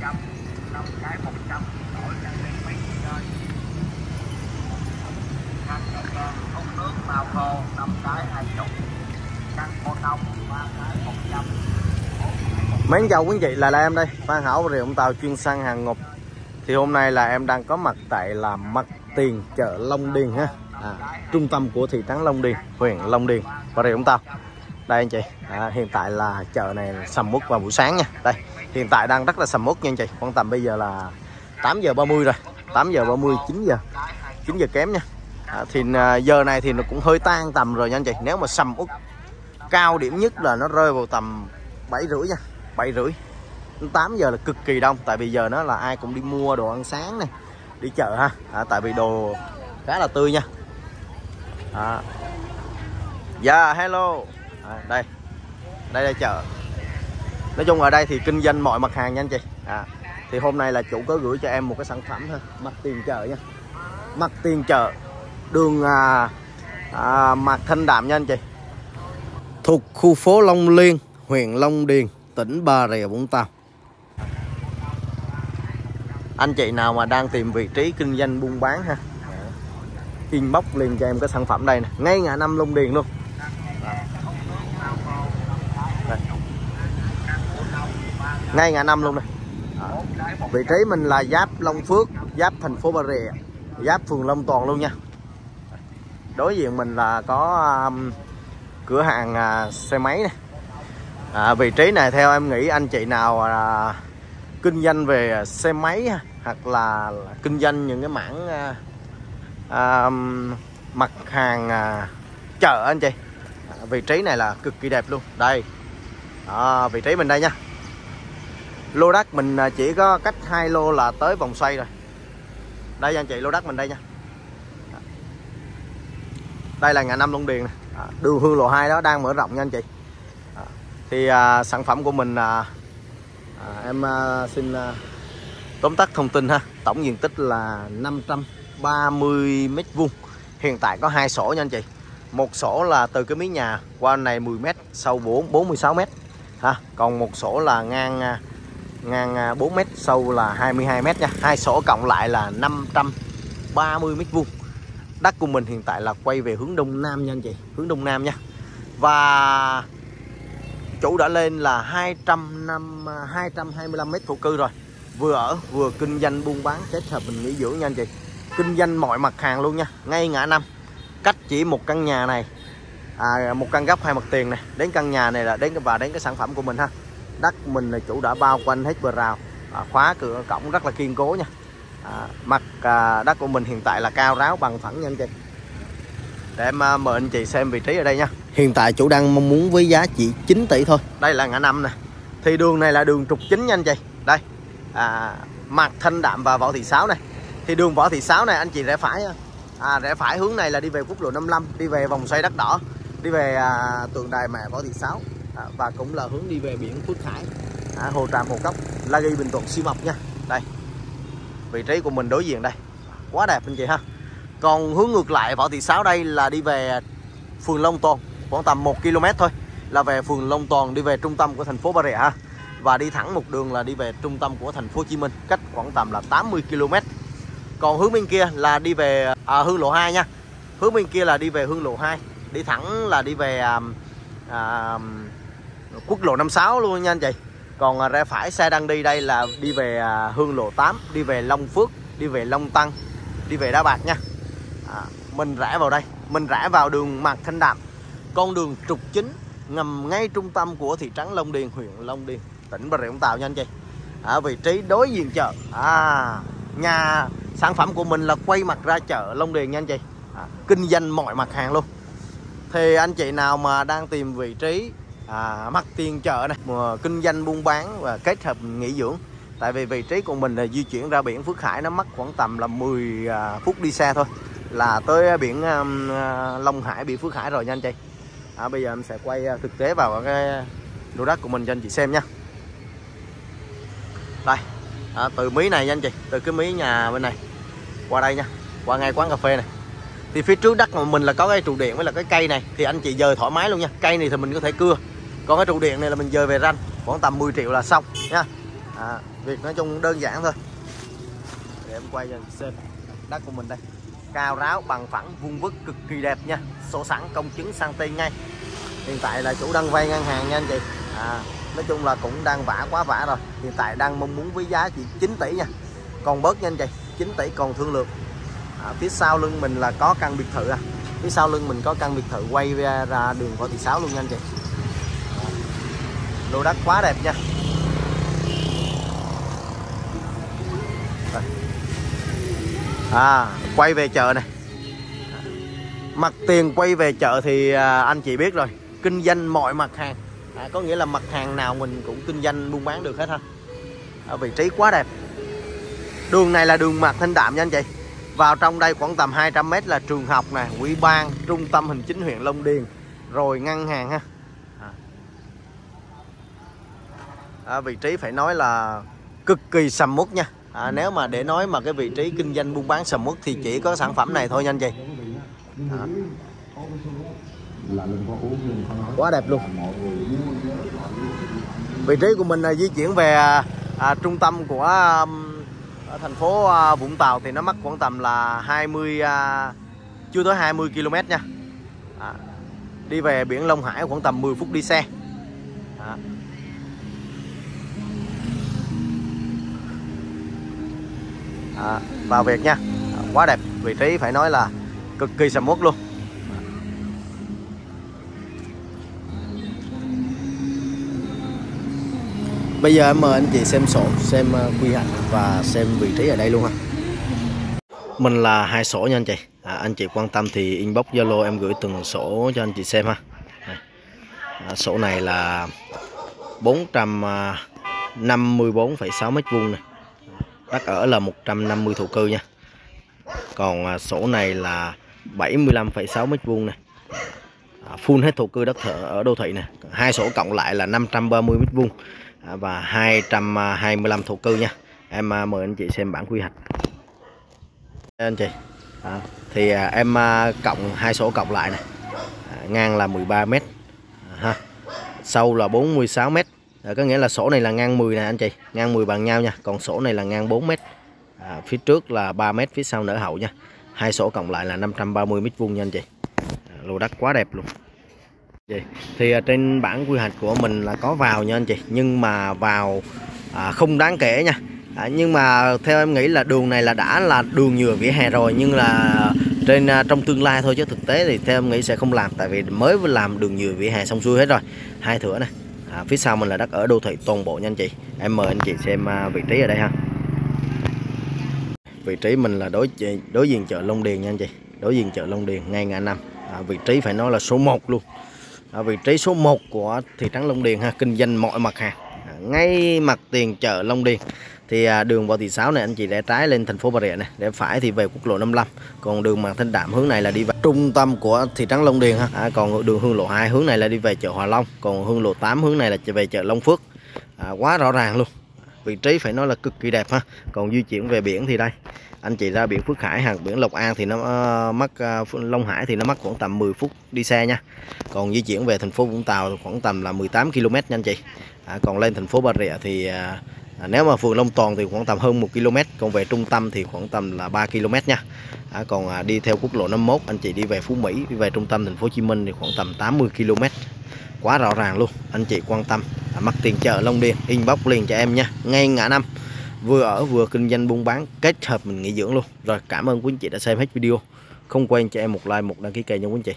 trăm năm cái một trăm đổi sang đi mấy chơi căn này là không nước màu khô năm cái hai chục. Căn cô nông ba cái một trăm. Mến chào quý vị là, là em đây, Phan Hảo Rìa Vũng Tàu chuyên săn hàng ngục. Thì hôm nay là em đang có mặt tại là mặt tiền chợ Long Điền ha. À, Trung tâm của thị trấn Long Điền, huyện Long Điền và Rìa Vũng Tàu. Đây anh chị, à, hiện tại là chợ này sầm uất vào buổi sáng nha. Đây, hiện tại đang rất là sầm uất nha anh chị. Quan tầm bây giờ là 8 giờ 30 rồi. 8 giờ 30, 9 giờ. 9 giờ kém nha. À, Thì giờ này thì nó cũng hơi tan tầm rồi nha anh chị. Nếu mà sầm uất cao điểm nhất là nó rơi vào tầm 7 rưỡi nha. 7 rưỡi. 8 giờ là cực kỳ đông. Tại vì giờ nó là ai cũng đi mua đồ ăn sáng này đi chợ ha. À, tại vì đồ khá là tươi nha. À. yeah, dạ, hello à, đây. Đây là chợ. Nói chung ở đây thì kinh doanh mọi mặt hàng nha anh chị. À, thì hôm nay là chủ có gửi cho em một cái sản phẩm thôi. Mặt tiền chợ nha. Mặt tiền chợ. Đường à, à, mặt thanh đạm nha anh chị. Thuộc khu phố Long Liên huyện Long Điền tỉnh Bà Rịa Vũng Tàu. Anh chị nào mà đang tìm vị trí kinh doanh buôn bán ha. Inbox liền cho em cái sản phẩm đây nè. Ngay ngã năm Long Điền luôn. Ngay ngã năm luôn này vị trí mình là giáp Long Phước giáp thành phố Bà Rịa giáp phường Long Toàn luôn nha. Đối diện mình là có um, cửa hàng uh, xe máy này à, vị trí này theo em nghĩ anh chị nào à, kinh doanh về xe máy hoặc là kinh doanh những cái mảng à, à, um, mặt hàng à, chợ anh chị. À, vị trí này là cực kỳ đẹp luôn. Đây. À, vị trí mình đây nha lô đất mình à, chỉ có cách hai lô là tới vòng xoay rồi. Đây anh chị lô đất mình đây nha. Đây là ngã năm Long Điền này. Đường hương lộ 2 đó đang mở rộng nha anh chị. À, thì à, sản phẩm của mình à, à, em à, xin à, tóm tắt thông tin ha. Tổng diện tích là 530 mét vuông. Hiện tại có hai sổ nha anh chị. Một sổ là từ cái mí nhà qua này 10 mét sâu 4 46 mét. Ha còn một sổ là ngang à, ngang à, 4 mét sâu là 22 mét nha. Hai sổ cộng lại là 530 mét vuông. Đất của mình hiện tại là quay về hướng đông nam nha anh chị hướng đông nam nha. Và chủ đã lên là 200 năm à, 225 mét thổ cư rồi. Vừa ở vừa kinh doanh buôn bán kết hợp mình nghỉ dưỡng nha anh chị. Kinh doanh mọi mặt hàng luôn nha ngay ngã năm. Cách chỉ một căn nhà này à, một căn góc hai mặt tiền này. Đến căn nhà này là đến và đến cái sản phẩm của mình ha đất mình là chủ đã bao quanh hết bờ rào. À, khóa cửa cổng rất là kiên cố nha. À, mặt à, đất của mình hiện tại là cao ráo bằng phẳng nha anh chị. Để em à, mời anh chị xem vị trí ở đây nha. Hiện tại chủ đang mong muốn với giá chỉ 9 tỷ thôi. Đây là ngã năm nè. Thì đường này là đường trục chính nha anh chị. Đây. À, Mạc Thanh Đạm và Võ Thị Sáu này Thì đường Võ Thị Sáu này anh chị rẽ phải à, Rẽ phải hướng này là đi về quốc lộ 55 Đi về vòng xoay đất đỏ Đi về à, tượng đài mẹ Võ Thị Sáu à, Và cũng là hướng đi về biển Phước Hải à, Hồ Tràm Hồ Cốc La Ghi Bình Thuận siêu mập nha. Đây Vị trí của mình đối diện đây. Quá đẹp anh chị ha. Còn hướng ngược lại Võ Thị Sáu đây là đi về phường Long Toàn khoảng tầm 1 km thôi là về phường Long Toàn đi về trung tâm của thành phố Bà Rịa ha. Và đi thẳng một đường là đi về trung tâm của thành phố Hồ Chí Minh cách khoảng tầm là 80 km còn hướng bên kia là đi về à, hương lộ 2 nha. Hướng bên kia là đi về hương lộ 2 đi thẳng là đi về à, à, quốc lộ 56 luôn nha anh chị. Còn à, ra phải xe đang đi đây là đi về à, hương lộ 8 đi về Long Phước đi về Long Tăng đi về Đá Bạc nha. À, mình rẽ vào đây mình rẽ vào đường Mạc Thanh Đạm. Con đường trục chính ngầm ngay trung tâm của thị trấn Long Điền huyện Long Điền tỉnh Bà Rịa Vũng Tàu nha anh chị. Ở vị trí đối diện chợ. À nhà sản phẩm của mình là quay mặt ra chợ Long Điền nha anh chị. À, kinh doanh mọi mặt hàng luôn. Thì anh chị nào mà đang tìm vị trí à, mặt tiền chợ này. Mà kinh doanh buôn bán và kết hợp nghỉ dưỡng. Tại vì vị trí của mình là di chuyển ra biển Phước Hải nó mất khoảng tầm là 10 à, phút đi xe thôi. Là tới à, biển à, à, Long Hải biển Phước Hải rồi nha anh chị. À, bây giờ em sẽ quay thực tế vào cái lô đất của mình cho anh chị xem nha. Đây à, từ mí này nha anh chị từ cái mí nhà bên này qua đây nha qua ngay quán cà phê này. Thì phía trước đất của mình là có cái trụ điện với là cái cây này thì anh chị dời thoải mái luôn nha. Cây này thì mình có thể cưa còn cái trụ điện này là mình dời về ranh. Khoảng tầm 10 triệu là xong nha. À, việc nói chung đơn giản thôi. Để em quay cho anh xem đất của mình đây. Cao ráo bằng phẳng vuông vức cực kỳ đẹp nha. Sổ sẵn công chứng sang tên ngay. Hiện tại là chủ đang vay ngân hàng nha anh chị. À, nói chung là cũng đang vả quá vả rồi. Hiện tại đang mong muốn với giá chỉ 9 tỷ nha. Còn bớt nha anh chị 9 tỷ còn thương lượng. À, phía sau lưng mình là có căn biệt thự à. Phía sau lưng mình có căn biệt thự quay ra, ra đường võ thị sáu luôn nha anh chị lô đất quá đẹp nha. À quay về chợ này. Mặt tiền quay về chợ thì à, anh chị biết rồi kinh doanh mọi mặt hàng. À, có nghĩa là mặt hàng nào mình cũng kinh doanh buôn bán được hết ha. Ở vị trí quá đẹp. Đường này là đường mặt thanh đạm nha anh chị. Vào trong đây khoảng tầm 200m là trường học nè ủy ban trung tâm hành chính huyện Long Điền. Rồi ngân hàng ha. À, vị trí phải nói là cực kỳ sầm uất nha. À, nếu mà để nói mà cái vị trí kinh doanh buôn bán sầm uất thì chỉ có sản phẩm này thôi nha anh chị. À. quá đẹp luôn. Vị trí của mình là di chuyển về à, trung tâm của à, thành phố à, Vũng Tàu thì nó mất khoảng tầm là 20 à, chưa tới 20 km nha. À, đi về biển Long Hải khoảng tầm 10 phút đi xe. À. à, vào việc nha à, quá đẹp vị trí phải nói là cực kỳ sầm uất luôn Bây giờ em mời anh chị xem sổ, xem uh, quy hoạch và xem vị trí ở đây luôn ha. Mình là hai sổ nha anh chị. À, anh chị quan tâm thì inbox Zalo em gửi từng sổ cho anh chị xem ha. À, sổ này là 454,6 mét vuông này. Đất ở là 150 thổ cư nha. Còn à, sổ này là 75,6 mét vuông này. Full hết thổ cư đất thở ở đô thị này. Hai sổ cộng lại là 530 mét vuông. À, và 225 thổ cư nha. Em à, mời anh chị xem bản quy hoạch. Anh chị. À, thì em cộng hai sổ cộng lại này ngang là 13 mét. Ha. Sâu là 46 mét. Đó, có nghĩa là sổ này là ngang 10 nè anh chị. Ngang 10 bằng nhau nha. Còn sổ này là ngang 4 mét. À, phía trước là 3 mét phía sau nở hậu nha. Hai sổ cộng lại là 530 mét vuông nha anh chị. À, lô đất quá đẹp luôn. Thì à, trên bản quy hoạch của mình là có vào nha anh chị. Nhưng mà vào à, không đáng kể nha. À, nhưng mà theo em nghĩ là đường này là đã là đường nhựa vỉa hè rồi. Nhưng là trên à, trong tương lai thôi. Chứ thực tế thì theo em nghĩ sẽ không làm. Tại vì mới làm đường nhựa vỉa hè xong xuôi hết rồi. Hai thửa này à, phía sau mình là đất ở đô thị toàn bộ nha anh chị. Em mời anh chị xem à, vị trí ở đây ha. Vị trí mình là đối đối diện chợ Long Điền nha anh chị. Đối diện chợ Long Điền ngay ngã năm. À, vị trí phải nói là số 1 luôn. À, vị trí số 1 của thị trấn Long Điền ha kinh doanh mọi mặt hàng. À, ngay mặt tiền chợ Long Điền thì à, đường vào thị Sáu này anh chị rẽ trái lên thành phố Bà Rịa này rẽ phải thì về quốc lộ 55 còn đường Mạc Thanh Đạm hướng này là đi vào trung tâm của thị trấn Long Điền ha. À, còn đường hương lộ 2 hướng này là đi về chợ Hòa Long còn hương lộ 8 hướng này là về chợ Long Phước. À, quá rõ ràng luôn. Vị trí phải nói là cực kỳ đẹp ha. Còn di chuyển về biển thì đây anh chị ra biển Phước Hải hoặc biển Lộc An thì nó uh, mất uh, Long Hải thì nó mất khoảng tầm 10 phút đi xe nha. Còn di chuyển về thành phố Vũng Tàu khoảng tầm là 18 km nha anh chị. À, còn lên thành phố Bà Rịa thì uh, à, nếu mà phường Long Toàn thì khoảng tầm hơn 1 km còn về trung tâm thì khoảng tầm là 3 km nha. À, còn à, đi theo quốc lộ 51 anh chị đi về Phú Mỹ đi về trung tâm thành phố Hồ Chí Minh thì khoảng tầm 80 km quá rõ ràng luôn anh chị quan tâm. À, mặt tiền chợ Long Điền inbox liền cho em nha. Ngay ngã năm vừa ở vừa kinh doanh buôn bán kết hợp mình nghỉ dưỡng luôn. Rồi cảm ơn quý anh chị đã xem hết video. Không quên cho em một like một đăng ký kênh nha quý anh chị.